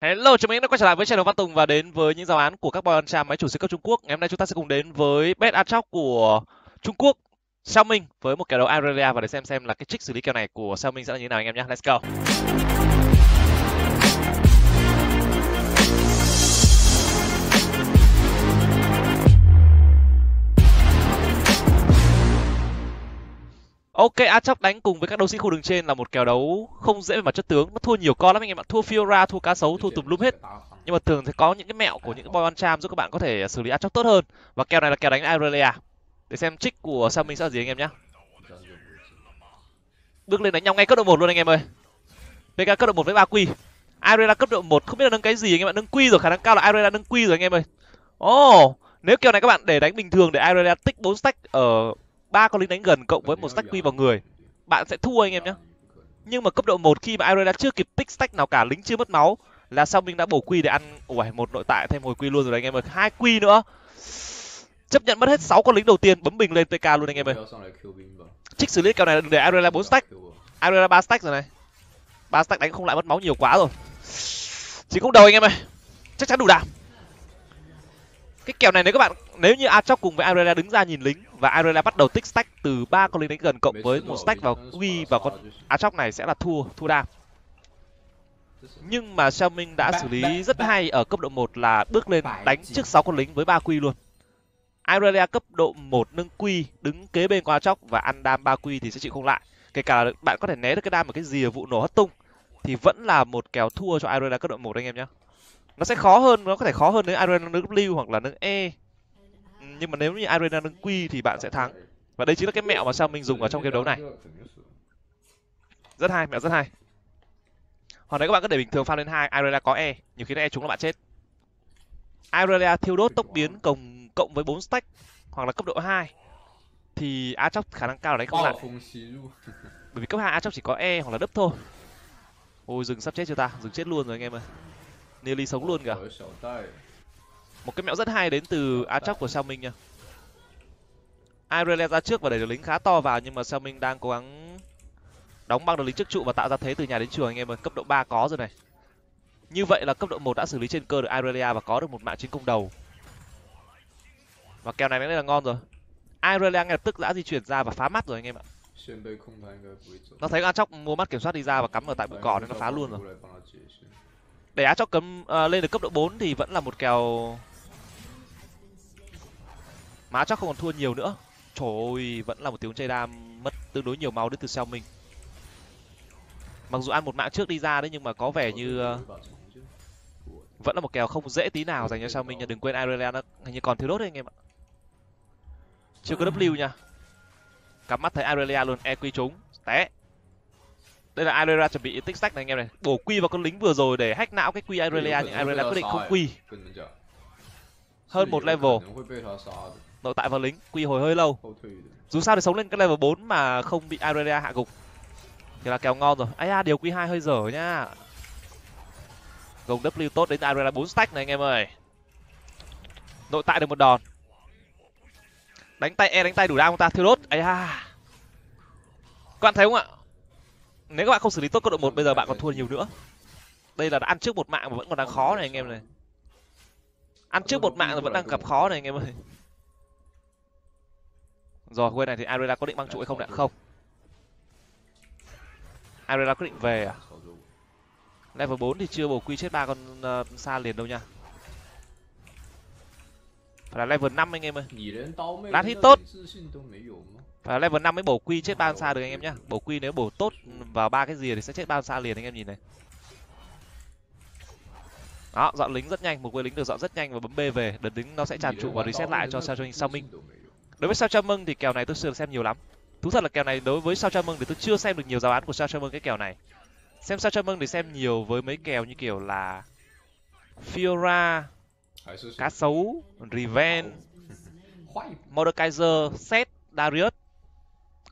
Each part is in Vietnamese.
Hello, chào mừng anh đã quay trở lại với channel Văn Tùng và đến với những giáo án của các boy ăn trà máy chủ siêu cấp Trung Quốc. Ngày hôm nay chúng ta sẽ cùng đến với bet Atrox của Trung Quốc, Xiaoming với một kèo đấu Aurelia và để xem xem là cái trick xử lý kèo này của Xiaoming sẽ là như thế nào anh em nhé. Let's go. Ok, Achok đánh cùng với các đấu sĩ khu đường trên là một kèo đấu không dễ về mặt chất tướng, nó thua nhiều con lắm anh em ạ, thua Fiora, thua cá sấu, thua tùm lum hết. Nhưng mà thường sẽ có những cái mẹo của những boy one charm giúp các bạn có thể xử lý Achok tốt hơn. Và kèo này là kèo đánh Aurelia. Để xem trick của Xiaoming sẽ là gì anh em nhé. Bước lên đánh nhau ngay cấp độ 1 luôn anh em ơi. PK cấp độ 1 với 3 quy. Aurelia cấp độ 1 không biết là nâng cái gì anh em ạ, nâng quy rồi, khả năng cao là Aurelia nâng quy rồi anh em ơi. Ồ, oh, nếu kèo này các bạn để đánh bình thường để Aurelia tích 4 stack ở ba con lính đánh gần cộng với một stack quy vào người. Bạn sẽ thua anh em nhé. Nhưng mà cấp độ 1 khi mà Aurelia chưa kịp tích stack nào cả lính chưa mất máu là sau mình đã bổ quy để ăn? Ủa một nội tại thêm hồi quy luôn rồi anh em ơi. Hai quy nữa. Chấp nhận mất hết 6 con lính đầu tiên bấm bình lên pk luôn anh em ơi. Trích xử lý kèo này để Aurelia 4 stack. Aurelia 3 stack rồi này. Ba stack đánh không lại mất máu nhiều quá rồi. Chỉ không đầu anh em ơi. Chắc chắn đủ đà cái kèo này nếu các bạn, nếu như Achok cùng với Aurelia đứng ra nhìn lính và Aurelia bắt đầu tích stack từ ba con lính đánh gần cộng với một stack vào Uy và con Achok này sẽ là thua thua đam. Nhưng mà Xiaoming đã xử lý rất hay ở cấp độ 1 là bước lên đánh trước 6 con lính với ba quy luôn. Irelia cấp độ 1 nâng quy, đứng kế bên con Achok và ăn đam ba quy thì sẽ chịu không lại. Kể cả bạn có thể né được cái đam ở cái rìa vụ nổ hất tung thì vẫn là một kèo thua cho Irelia cấp độ 1 anh em nhé nó sẽ khó hơn nó có thể khó hơn nếu Arena nâng W hoặc là nâng E. Nhưng mà nếu như Arena nâng Q thì bạn sẽ thắng. Và đây chính là cái mẹo mà sao mình dùng ở trong game đấu này. Rất hay mẹo rất hay. Hoặc nếu các bạn có để bình thường pha lên hai Arena có E. Nhiều khi nó E chúng là bạn chết. Aurelia thiêu đốt tốc biến cộng cộng với 4 stack hoặc là cấp độ 2 thì Achok khả năng cao là đánh không lại bởi vì cấp hai Achok chỉ có E hoặc là đấp thôi. Ôi dừng sắp chết chưa ta? Dừng chết luôn rồi anh em ơi nearly sống luôn cả một cái mẹo rất hay đến từ Achok của Xiaoming nha. Irelia ra trước và đẩy được lính khá to vào nhưng mà Xiaoming đang cố gắng đóng băng được lính trước trụ và tạo ra thế từ nhà đến trường. Anh em ơi cấp độ 3 có rồi này. Như vậy là cấp độ 1 đã xử lý trên cơ được Irelia và có được một mạng chiến công đầu. Và kèo này mới là ngon rồi. Irelia ngay lập tức đã di chuyển ra và phá mắt rồi anh em ạ. Nó thấy Achok mua mắt kiểm soát đi ra và cắm ở tại bụi cỏ nên nó phá luôn rồi để á Chóc cấm uh, lên được cấp độ 4 thì vẫn là một kèo. Má chắc không còn thua nhiều nữa. Trời ơi vẫn là một tiếng chơi đam mất tương đối nhiều máu đến từ sau mình mặc dù ăn một mạng trước đi ra đấy nhưng mà có vẻ như uh, vẫn là một kèo không dễ tí nào dành cho sao nha. Đừng quên Ireland nó hình như còn thiếu đốt đấy anh em ạ. Chưa có W nha. Cắm mắt thấy Irelia luôn EQ trúng. Té đây là Irelia chuẩn bị tích stack này anh em này. Bổ quy vào con lính vừa rồi để hack não cái quy Irelia nhưng Irelia quyết định không quy. hơn một level. nội tại vào lính quy hồi hơi lâu. Dù sao thì sống lên cái level 4 mà không bị Irelia hạ gục. Thì là kèo ngon rồi. Ai à điều quy hai hơi dở nhá. Gồng W tốt đến Irelia 4 stack này anh em ơi. Nội tại được một đòn. Đánh tay e đánh tay đủ đam không ta thiêu đốt ai à các bạn thấy không ạ nếu các bạn không xử lý tốt cấp độ một bây giờ bạn còn thua nhiều nữa. Đây là đã ăn trước một mạng mà vẫn còn đang khó này anh em này. Ăn trước một mạng rồi vẫn đang gặp khó này anh em ơi. Rồi quên này thì arena có định băng trụ hay không đã không. Arena quyết định về à? Level 4 thì chưa bổ quy chết ba con uh, xa liền đâu nha phải là level 5 anh em ơi. Lát hit tốt. và level 5 mới bổ quy chết bao xa được anh em nhá. bổ quy nếu bổ tốt vào ba cái gì thì sẽ chết bao xa liền anh em nhìn này. Đó dọn lính rất nhanh. Một quê lính được dọn rất nhanh và bấm b về. Đợt lính nó sẽ tràn trụ và reset lại cho sao cho sao minh đối với sao cho mừng thì kèo này tôi chưa xem nhiều lắm. Thú thật là kèo này đối với sao cho mừng thì tôi chưa xem được nhiều giáo án của sao cho mừng cái kèo này. Xem sao cho mừng thì xem nhiều với mấy kèo như kiểu là fiora cá sấu revenge mordekaiser set darius.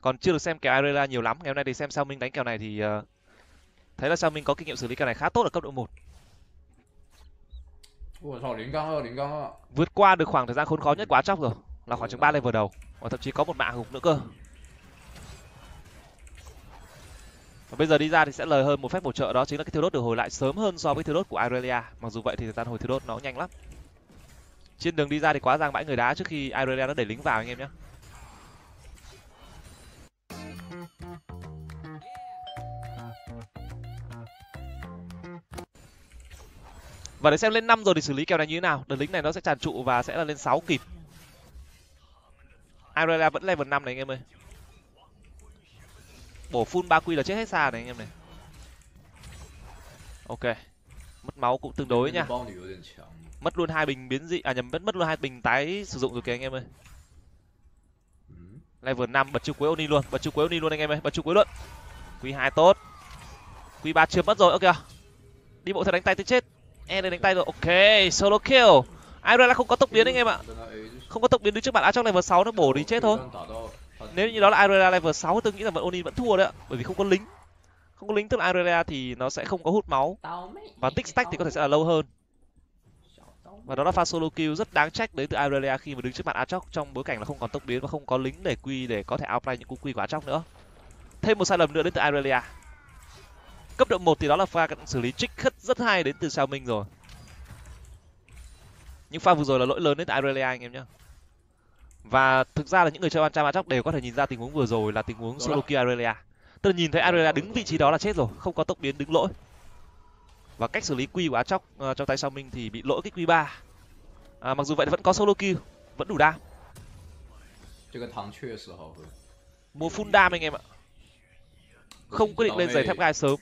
Còn chưa được xem kèo Arela nhiều lắm. Ngày hôm nay thì xem sao minh đánh kèo này thì uh, thấy là sao minh có kinh nghiệm xử lý kèo này khá tốt ở cấp độ một. Vượt qua được khoảng thời gian khốn khó nhất quá chóc rồi. Là khoảng chừng ba level đầu. Và thậm chí có một mạng gục nữa cơ. Và bây giờ đi ra thì sẽ lời hơn một phép bổ trợ. Đó chính là cái thiếu đốt được hồi lại sớm hơn so với thiếu đốt của Irelia mặc dù vậy thì thời gian hồi thiếu đốt nó nhanh lắm trên đường đi ra thì quá giang bãi người đá trước khi Irelia nó đẩy lính vào anh em nhé và để xem lên năm rồi thì xử lý kèo này như thế nào. Đợt lính này nó sẽ tràn trụ và sẽ là lên 6 kịp. Irelia vẫn level 5 này anh em ơi. Bổ full ba quy là chết hết xa này anh em này. Ok. Mất máu cũng tương đối nha mất luôn hai bình biến dị à nhầm, mất mất luôn hai bình tái sử dụng rồi kìa anh em ơi. Level 5 bật chiêu cuối oni luôn, bật chiêu cuối oni luôn anh em ơi, bật chiêu cuối luôn. Quý hai tốt. Quý ba chưa mất rồi, ok đi bộ thật đánh tay tới chết. E đánh tay rồi, ok, solo kill. Irelia không có tốc biến anh em ạ. Không có tốc biến đứng trước bạn á trong level 6 nó bổ đi chết thôi. Nếu như đó là Irelia level 6 tôi nghĩ là vẫn Oni vẫn thua đấy ạ, bởi vì không có lính. Không có lính, tức là Irelia thì nó sẽ không có hút máu. Và tích stack thì có thể sẽ là lâu hơn và đó là pha solo kill rất đáng trách đến từ Irelia khi mà đứng trước mặt Achok trong bối cảnh là không còn tốc biến và không có lính để quy để có thể outplay những cú quy của Achok nữa. Thêm một sai lầm nữa đến từ Irelia cấp độ 1 thì đó là pha xử lý trích khất rất hay đến từ Sao Minh rồi. Nhưng pha vừa rồi là lỗi lớn đến từ Irelia anh em nhé và thực ra là những người chơi Antra Machok đều có thể nhìn ra tình huống vừa rồi là tình huống solo kia Aurelia. Tức là nhìn thấy Aurelia đứng vị trí đó là chết rồi không có tốc biến đứng lỗi và cách xử lý quy của Achok uh, trong tay sau minh thì bị lỗi cái quy ba. À, mặc dù vậy vẫn có solo kill vẫn đủ đam. mua full đam anh em ạ. Không quyết định lên giày thép gai sớm.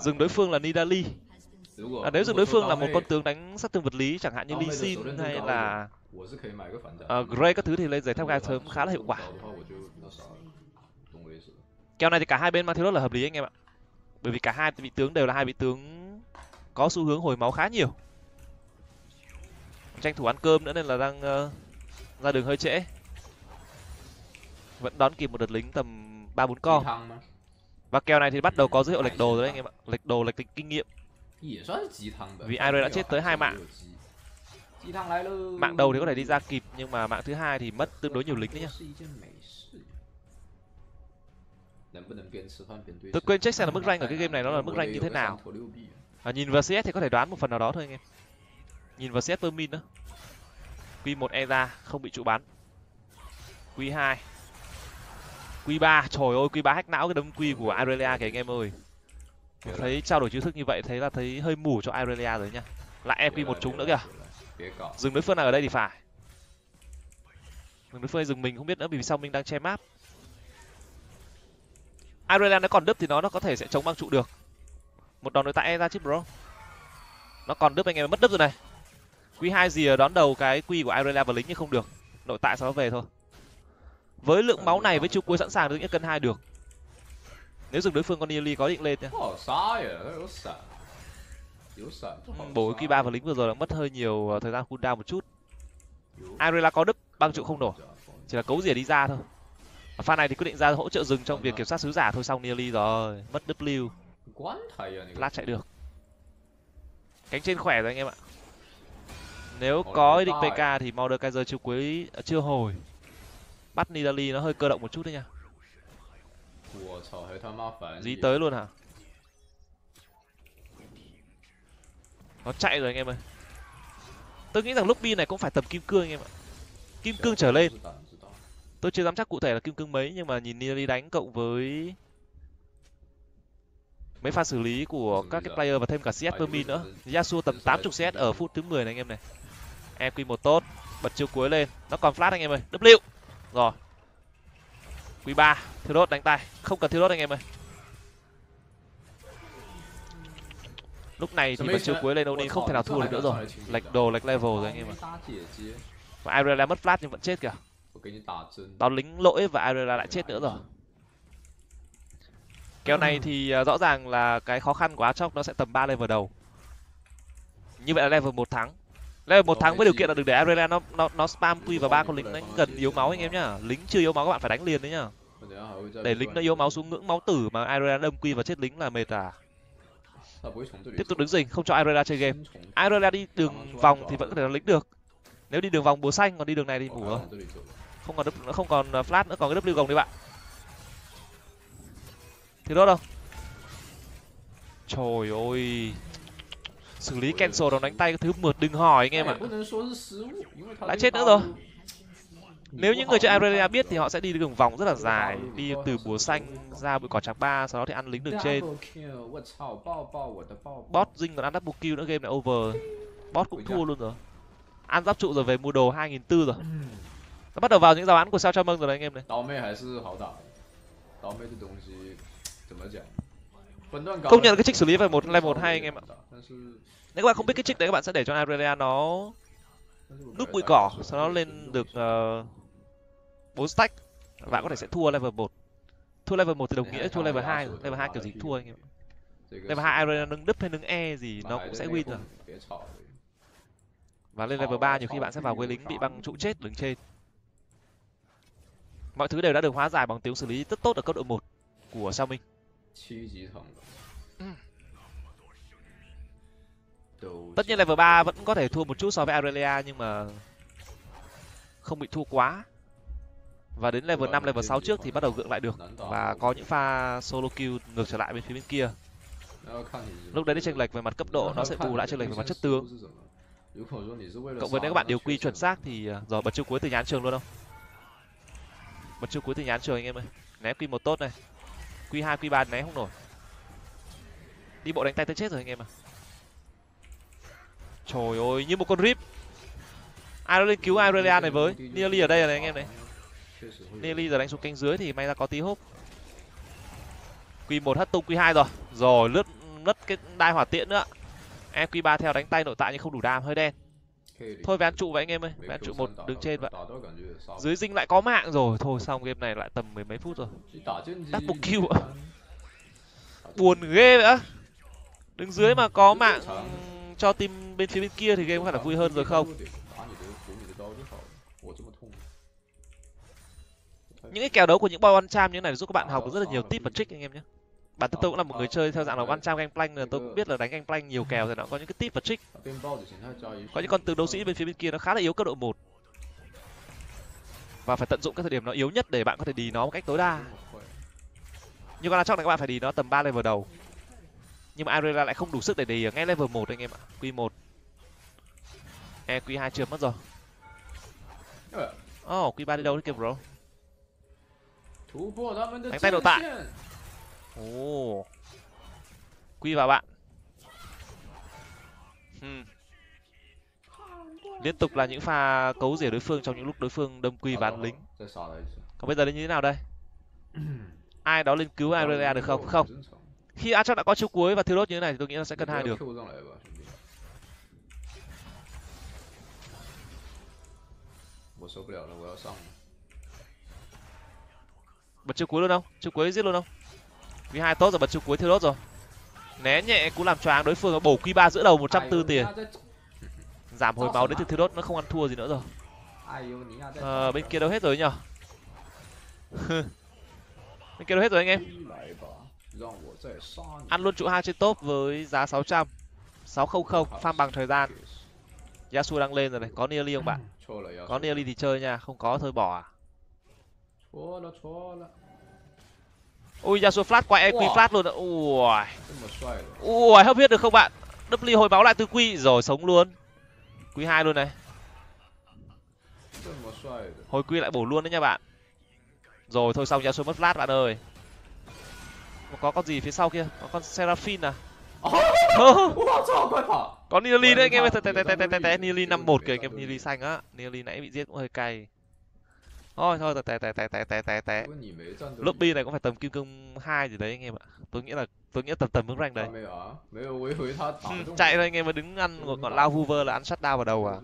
Dừng đối phương là Nidali. À, nếu dừng đối phương là một con tướng đánh sát thương vật lý chẳng hạn như Lee Sin hay là uh, Gray các thứ thì lên giày thép gai sớm khá là hiệu quả. Kèo này thì cả hai bên mang thiếu đốt là hợp lý anh em ạ bởi vì cả hai vị tướng đều là hai vị tướng có xu hướng hồi máu khá nhiều. Tranh thủ ăn cơm nữa nên là đang uh, ra đường hơi trễ. Vẫn đón kịp một đợt lính tầm ba bốn con và kèo này thì bắt đầu có dấu hiệu lệch đồ rồi đấy anh em ạ. Lệch đồ lệch kinh nghiệm. Vì Iron đã chết tới hai mạng. Mạng đầu thì có thể đi ra kịp nhưng mà mạng thứ hai thì mất tương đối nhiều lính đấy nhá tôi quên check xem là mức rank ở cái game này nó là mức rank như thế nào. À, nhìn vào cs thì có thể đoán một phần nào đó thôi anh em. Nhìn vào cs vermin nữa q một e ra không bị trụ bắn. Q hai. Q ba trời ơi q ba hack não cái đấm q của Aurelia kìa anh em ơi. Thấy trao đổi chiêu thức như vậy thấy là thấy hơi mù cho Aurelia rồi nha. Lại em q một chúng nữa kìa. dừng đối phương nào ở đây thì phải. Dừng đối phương dừng mình không biết nữa vì sao mình đang che map Ireland nó còn đứt thì nó nó có thể sẽ chống băng trụ được. Một đòn nội tại ra chứ bro. Nó còn đứt anh em mất đứt rồi này. Q hai gì đón đầu cái quy của Ireland và lính nhưng không được. Nội tại sau đó về thôi. Với lượng máu này với chiêu cuối sẵn sàng đương nhiên cân hai được. Nếu dừng đối phương con Nearly có định lên nhá bổ q ba và lính vừa rồi đã mất hơi nhiều ờ, thời gian cooldown một chút. Arela có đức băng trụ không nổ. Chỉ là cấu rỉa đi ra thôi pha này thì quyết định ra hỗ trợ rừng trong việc kiểm soát sứ giả thôi xong nearly rồi. Mất w lát chạy được. Cánh trên khỏe rồi anh em ạ. Nếu có ý định pk thì mordekaiser chiêu cuối ờ, chưa hồi. Bắt nidali nó hơi cơ động một chút đấy nha. Dí tới luôn hả? Nó chạy rồi anh em ơi. Tôi nghĩ rằng lúc bi này cũng phải tầm kim cương anh em ạ. Kim cương trở lên tôi chưa dám chắc cụ thể là kim cương mấy nhưng mà nhìn đi đánh cộng với mấy pha xử lý của các cái player và thêm cả cs vermin nữa. yasuo tầm 80 cs ở phút thứ 10 này anh em này. Em quy một tốt bật chiêu cuối lên. Nó còn flash anh em ơi. W. Rồi. Q ba. Thiếu đốt đánh tay. Không cần thiếu đốt anh em ơi. Lúc này thì bật chiêu cuối lên oni không thể nào thua được nữa rồi. Lệch đồ lệch level rồi anh em ạ. Và Irelia mất flash nhưng vẫn chết kìa tao lính lỗi và Arela lại chết nữa rồi. Kèo này thì à, rõ ràng là cái khó khăn của Achok nó sẽ tầm 3 level đầu. Như vậy là level một thắng. Level một thắng với điều kiện là đừng để Arela nó nó nó spam quy vào ba con lính đánh gần yếu máu anh em nhá. Lính chưa yếu máu các bạn phải đánh liền đấy nhá. Để lính nó yếu máu xuống ngưỡng máu tử mà Arela đâm quy và chết lính là mệt à. Tiếp tục đứng rình không cho Arela chơi game. Arela đi đường vòng thì vẫn có thể là lính được. Nếu đi đường vòng búa xanh còn đi đường này thì rồi không còn nó không còn à, flash nữa còn cái w gồng đi bạn. Thì đó đâu? Trời ơi. Xử lý cancel đồng đánh tay cái thứ mượt đừng hỏi anh em ạ. Đã chết nữa rồi. nếu những người chơi Irelia biết thì họ sẽ đi đường vòng rất là dài. Đi từ búa xanh ra bụi cỏ trắng ba sau đó thì ăn lính đường trên. Bot dinh còn ăn double kill nữa game này over. Bot cũng thua luôn rồi. Ăn giáp trụ rồi về mua đồ hai nghìn rồi nó bắt đầu vào những giao án của sao cho mừng rồi đấy anh em này. Công nhận cái trích xử lý về một level một hay anh em ạ. nếu các bạn không biết cái trích đấy các bạn sẽ để cho Aurelia nó núp bụi cỏ sau đó lên được ờ, bốn uh, stack. Bạn có thể sẽ thua level một. Thua level một thì đồng nghĩa thua level hai level hai kiểu gì thua anh em level hai Aurelia nâng đứt hay nâng e gì nó cũng sẽ win rồi. và lên level ba nhiều khi bạn sẽ vào quê lính bị băng trụ chết đứng trên mọi thứ đều đã được hóa giải bằng tiếng xử lý rất tốt ở cấp độ một của sao minh tất nhiên level ba vẫn có thể thua một chút so với aurelia, nhưng mà không bị thua quá. Và đến level năm, level sáu trước thì bắt đầu gượng lại được. Và có những pha solo kill ngược trở lại bên phía bên kia. Lúc đấy thì chênh lệch về mặt cấp độ, nó sẽ bù lại chênh lệch về mặt chất tướng. Cộng với nếu các bạn điều quy chuẩn xác thì ờ, rồi bật chiêu cuối từ nhán trường luôn không? Bật chiêu cuối từ nhán trường anh em ơi. Né quy một tốt này. Quy hai, quy ba né không nổi. Đi bộ đánh tay tới chết rồi anh em à trời ơi, như một con rip. Ai đó lên cứu Irelia này với. Nearly ở đây rồi này anh em này. Nearly giờ đánh xuống cánh dưới thì may ra có tí hốp. Quy một hất tung quy hai rồi. Rồi lướt lướt cái đai hỏa tiễn nữa. Em quy ba theo đánh tay nội tại nhưng không đủ đam, hơi đen thôi về ăn trụ vậy anh em ơi. về ăn trụ một đứng trên vậy. dưới dinh lại có mạng rồi. Thôi xong game này lại tầm mười mấy phút rồi. Double kill ạ. buồn ghê vậy đứng dưới mà có mạng cho team bên phía bên kia thì game có phải là vui hơn rồi không? Những cái kèo đấu của những boy one time như thế này giúp các bạn học được rất là nhiều tip và trick anh em nhé bản thân tôi cũng là một người chơi theo dạng là one time gangplank nên tôi cũng biết là đánh gangplank nhiều kèo thì nó có những cái tip và trick. Có những con tướng đấu sĩ bên phía bên kia nó khá là yếu cấp độ 1 và phải tận dụng các thời điểm nó yếu nhất để bạn có thể đi nó một cách tối đa. Như con chắc là các bạn phải đi nó tầm 3 level đầu. Nhưng mà Arela lại không đủ sức để đi ngay level 1 anh em ạ. Q 1 e q 2 trượt mất rồi. Oh q 3 đi đâu đấy kìa bro. Đánh tay nội tại. Ồ. Quy vào bạn. Hmm. liên tục là những pha cấu rỉa đối phương trong những lúc đối phương đâm quy và ăn lính. Còn bây giờ đến như thế nào đây? Ai đó lên cứu Irelia được không? Không. Khi Achok đã có chiêu cuối và đốt như thế này thì tôi nghĩ là sẽ cân hai được. Bật chiêu cuối luôn không? Chiêu cuối giết luôn không quý hai tốt rồi bật chiêu cuối thiếu đốt rồi. Né nhẹ cũng làm choáng đối phương bổ quy ba giữa đầu 140 tiền. giảm hồi máu đến từ thiếu đốt nó không ăn thua gì nữa rồi. Ờ, bên kia đâu hết rồi nhở bên kia đâu hết rồi anh em? Ăn luôn trụ hai trên top với giá 600 600 farm bằng thời gian. Yasu đang lên rồi này có Nearly không bạn? Có Nearly thì chơi nha không có thôi bỏ à ui Yasuo flash qua EQ Wow. flash luôn ạ. ui. Ui hấp huyết được không bạn? W hồi máu lại từ quy rồi sống luôn. Quý hai luôn này. Hồi quy lại bổ luôn đấy nha bạn. Rồi thôi xong Yasuo mất flash bạn ơi. Có con gì phía sau kia? Có con Seraphine à? Có Nearly đấy anh em ơi. Té té té té té té Nearly năm một kìa anh em Nearly xanh á. Nearly nãy bị giết cũng hơi cay thôi thôi té té té té té té té lobby này cũng phải tầm kim cương hai gì đấy anh em ạ? Tôi nghĩ là tôi nghĩ tầm tầm mức rank đấy. Chạy thôi anh em mà đứng ăn còn còn lao hoover là ăn shut down vào đầu à?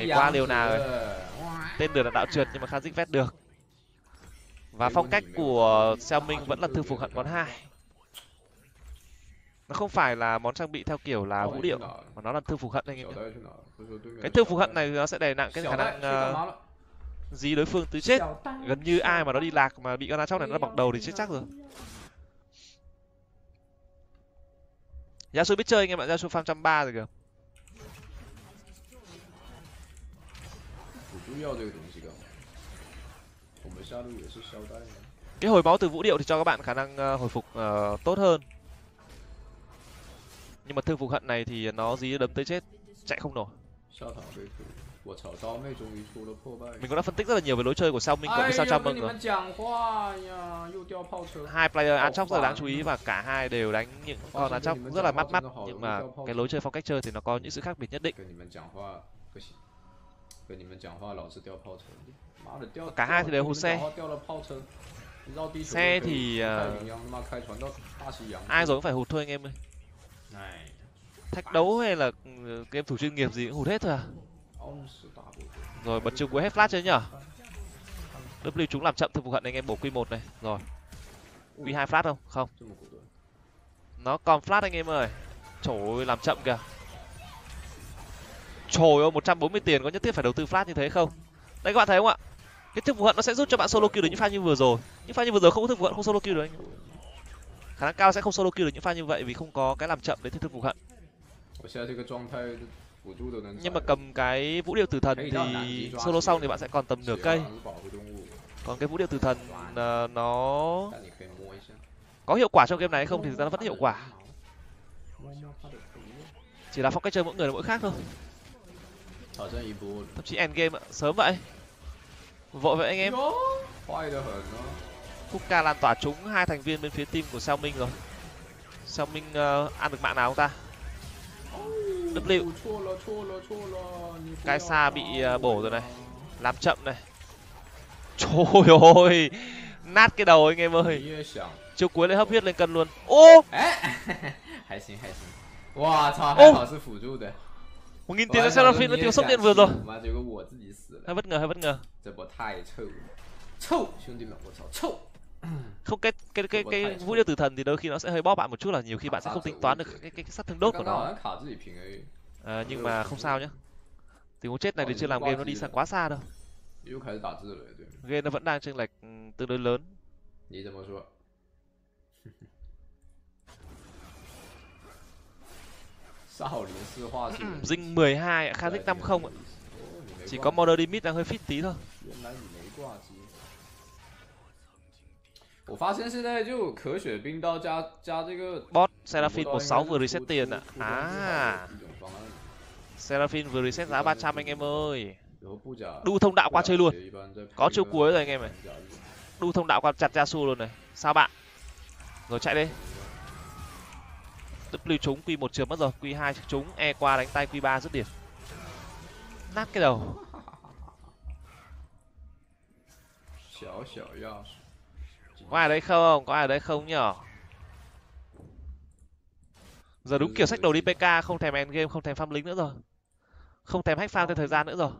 Ý quá liều nào rồi. tên đường là đạo trượt nhưng mà Khazix vét được. Và phong cách của Xiao Minh vẫn là thư phục hận món hai nó không phải là món trang bị theo kiểu là vũ điệu mà nó là thư phục hận anh em cái thư phục hận này nó sẽ đè nặng cái khả năng gì ờ, đối phương tới chết. Gần như ai mà nó đi lạc mà bị con á chóc này nó bọc đầu thì chết chắc rồi. Gia sư biết chơi anh em ạ, Gia sư farm trăm ba rồi kìa. Cái hồi máu từ vũ điệu thì cho các bạn khả năng ờ, hồi phục uh, tốt hơn nhưng mà thương phục hận này thì nó dí đấm tới chết chạy không nổi. Mình cũng đã phân tích rất là nhiều về lối chơi của Sao Minh cũng như Sao Cha Mâng rồi. Hai player ăn chóc rất là đáng chú ý và cả hai đều đánh những con ăn chóc rất là mắt mắt nhưng mà cái lối chơi phong cách chơi thì nó có những sự khác biệt nhất định. Cả hai thì đều hụt xe. Xe thì uh, ai rồi cũng phải hụt thôi anh em ơi. Thách đấu hay là ừ, game thủ chuyên nghiệp gì cũng hụt hết thôi à? Rồi bật trường cuối hết flash chứ nhở? W chúng làm chậm thêm phục hận anh em bổ quy 1 này. Rồi. quy 2 flash không? Không. Nó còn flash anh em ơi. Trời ơi làm chậm kìa. Trời ơi 140 tiền có nhất thiết phải đầu tư flash như thế không? Đây các bạn thấy không ạ? Cái thức phục hận nó sẽ giúp cho bạn solo kill được những pha như vừa rồi. Những pha như vừa rồi không có thức phục hận không solo kill được anh. em khả năng cao sẽ không solo kill được những pha như vậy vì không có cái làm chậm đến thiên thương phục hận. Nhưng mà cầm cái vũ điệu tử thần thì solo xong thì bạn sẽ còn tầm nửa cây. còn cái vũ điệu tử thần uh, nó có hiệu quả trong game này hay không thì ra nó vẫn hiệu quả. Chỉ là phong cách chơi mỗi người là mỗi khác thôi. Thậm chí end game ạ sớm vậy. Vội vậy anh em. Kuka lan tỏa trúng hai thành viên bên phía team của Sao Minh rồi Sao Minh ờ, ăn được mạng nào không ta W 错了错了错了，你不 cái 要 xa 打 bị 我 ờ, bổ rồi này 呀 làm chậm này trời ơi nát cái đầu anh em 你 ơi 也想？ chiêu cuối lại hấp huyết lên cân luôn ô 哎，还行还行。哇操，哦还好是辅助的。 một nghìn 我 tiền 还 cho 想说 Seraphim 你 nó 也 tiêu sốc 想 điện vừa rồi 妈，结果我自己死了， hơi bất ngờ hơi bất ngờ 这波太臭了，臭，兄弟们，我操，臭！ không cái cái cái cái vũ điêu tử thần thì đôi khi nó sẽ hơi bóp bạn một chút là nhiều khi bạn sẽ không tính toán được cái cái, cái sát thương đốt của nó. À, nhưng mà không sao nhá. Tình huống chết này thì chưa làm game nó đi sang quá xa đâu. Game nó vẫn đang chênh lệch ừ, tương đối lớn. Dinh 12 ạ, Khazix năm không Chỉ có Modern Limit đang hơi fit tí thôi. 我发现现在就可雪冰刀加加这个 boss 我 Seraphim 不知道 16 vừa 应该是 reset 出 tiền 出 ạ 出装最好的 à 一种方案 Seraphim vừa reset giá 300 anh em ơi 然后布甲 đu thông đạo 布 qua 甲 chơi luôn 鞋一般再配 có 一 chiêu 个 cuối rồi anh em này 甲翼 đu thông đạo qua chặt Yasuo luôn này sao bạn rồi chạy đi W trúng Q1 trượt mất rồi Q2 trúng E qua đánh tay Q3 dứt điểm nát cái đầu 小小钥匙。 có ai đấy không? Có ai đấy không nhở? Giờ đúng ừ. kiểu sách đầu đi pk không thèm end game không thèm farm lính nữa rồi. Không thèm hack farm theo thời gian nữa rồi.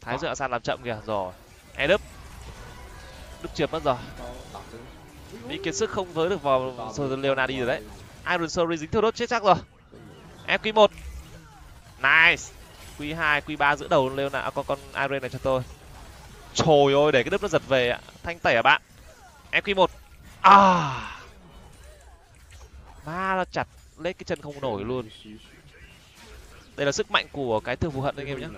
Thái dựa sàn làm chậm kìa rồi. E đức. Đức trượt mất rồi. Mỹ kiến sức không với được vào leona đi rồi đấy. Iron sorry dính theo đốt chết chắc rồi. Em q một. Nice. Q hai q ba giữ đầu leona à, con con iron này cho tôi. Trời ơi để cái đức nó giật về ạ. Thanh tẩy à bạn? EQ1, à. Ma nó chặt lấy cái chân không nổi luôn. Đây là sức mạnh của cái thương phù hận anh em nhé.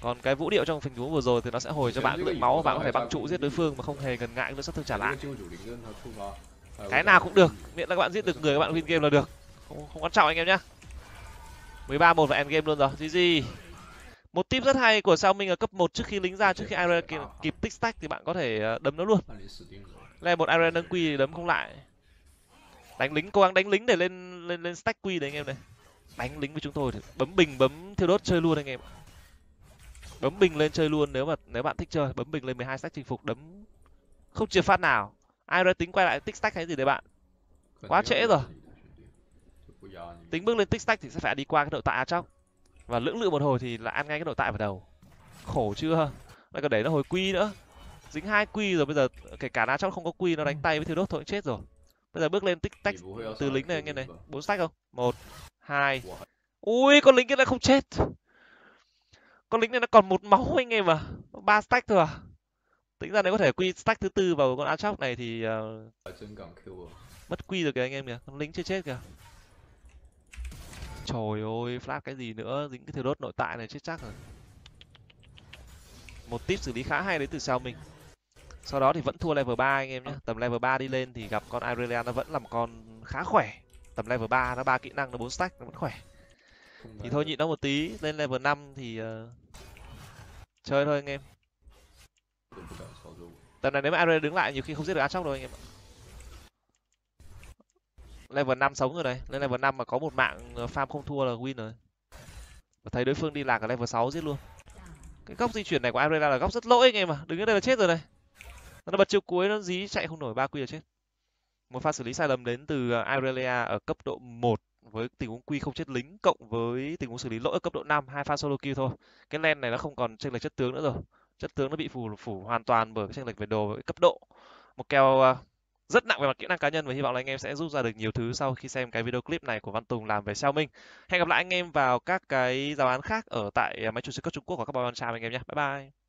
Còn cái vũ điệu trong phình thú vừa rồi thì nó sẽ hồi cho bạn lượng máu bạn có thể băng trụ giết đối phương mà không hề ngần ngại lượng sát thương trả lại. Cái nào cũng được miễn là các bạn giết được người các bạn win game là được. Không, không quan trọng anh em nhé. 13-1 và end game luôn rồi GG một tip rất hay của sao minh ở cấp 1 trước khi lính ra trước khi Iron kịp, kịp tích stack thì bạn có thể ờ, đấm nó luôn. Lên một Iron nâng quy thì đấm không lại. Đánh lính cố gắng đánh lính để lên lên lên stack quy đấy anh em này. Đánh lính với chúng tôi thì bấm bình bấm thiêu đốt chơi luôn anh em bấm bình lên chơi luôn nếu mà nếu bạn thích chơi bấm bình lên 12 stack chinh phục đấm không chia phát nào. Ai tính quay lại tích stack hay gì đấy bạn? Quá trễ rồi. tính bước lên tích stack thì sẽ phải đi qua cái đội tạ trong và lưỡng lự một hồi thì là ăn ngay cái nội tại vào đầu. Khổ chưa? Lại còn để nó hồi quy nữa. Dính hai quy rồi bây giờ kể cả na chót không có quy nó đánh ừ. tay với thiếu đốt thôi chết rồi. Bây giờ bước lên tích tách từ lính này anh em này. bốn sách không? Một hai. Ui con lính kia lại không chết. Con lính này nó còn một máu anh em mà. Ba stack thôi à? Tính ra nếu có thể quy stack thứ tư vào con áo chóc này thì uh, mất quy rồi kìa anh em kìa. Con lính chưa chết kìa. Trời ơi, flash cái gì nữa, dính cái thứ đốt nội tại này chết chắc rồi. Một tip xử lý khá hay đấy từ sau mình. Sau đó thì vẫn thua level 3 anh em nhé. Tầm level 3 đi lên thì gặp con Irelia nó vẫn là một con khá khỏe. Tầm level 3 nó ba kỹ năng nó bốn stack nó vẫn khỏe. Thì thôi nhịn nó một tí, lên level 5 thì uh... chơi thôi anh em. Tầm này nếu mà Irelia đứng lại nhiều khi không giết được Aatrox đâu anh em ạ level 5 sống rồi này. Lên level 5 mà có một mạng ờ, farm không thua là win rồi. Và thấy đối phương đi lạc ở level 6 giết luôn. Cái góc di chuyển này của Arena là góc rất lỗi anh em à đứng ở đây là chết rồi này. Nó bật chiêu cuối nó dí chạy không nổi ba quy là chết. Một pha xử lý sai lầm đến từ ờ, Irelia ở cấp độ 1 với tình huống quy không chết lính cộng với tình huống xử lý lỗi ở cấp độ 5 hai pha solo kill thôi. Cái len này nó không còn chênh lệch chất tướng nữa rồi. Chất tướng nó bị phủ phủ hoàn toàn bởi cái chênh lệch về đồ với cấp độ. Một kèo ờ, rất nặng về mặt kỹ năng cá nhân và hy vọng là anh em sẽ rút ra được nhiều thứ sau khi xem cái video clip này của Văn Tùng làm về Xiao Minh. Hẹn gặp lại anh em vào các cái giáo án khác ở tại máy chủ sơ cấp Trung Quốc của các bạn Chào anh em nhé. Bye bye.